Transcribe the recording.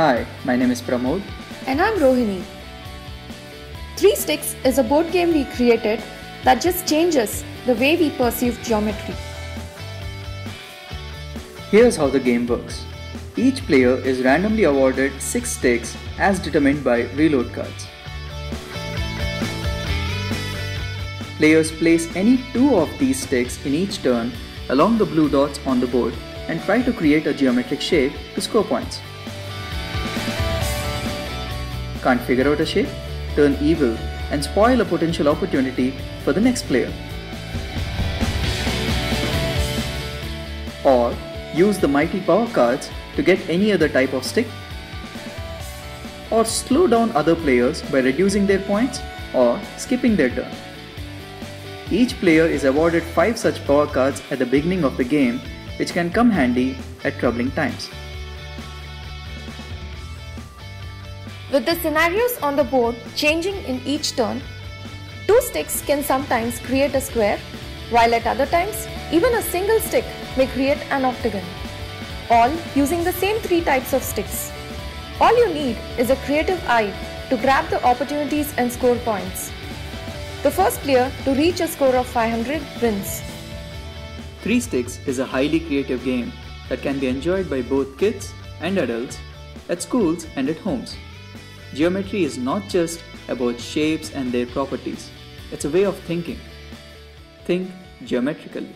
Hi, my name is Pramod. And I'm Rohini. Three Sticks is a board game we created that just changes the way we perceive geometry. Here's how the game works. Each player is randomly awarded 6 sticks as determined by reload cards. Players place any two of these sticks in each turn along the blue dots on the board and try to create a geometric shape to score points. Can't figure out a shape? Turn evil and spoil a potential opportunity for the next player. Or use the mighty power cards to get any other type of stick. Or slow down other players by reducing their points or skipping their turn. Each player is awarded 5 such power cards at the beginning of the game which can come handy at troubling times. With the scenarios on the board changing in each turn, two sticks can sometimes create a square, while at other times, even a single stick may create an octagon, all using the same three types of sticks. All you need is a creative eye to grab the opportunities and score points. The first player to reach a score of 500 wins. Three Sticks is a highly creative game that can be enjoyed by both kids and adults at schools and at homes. Geometry is not just about shapes and their properties, it's a way of thinking. Think geometrically.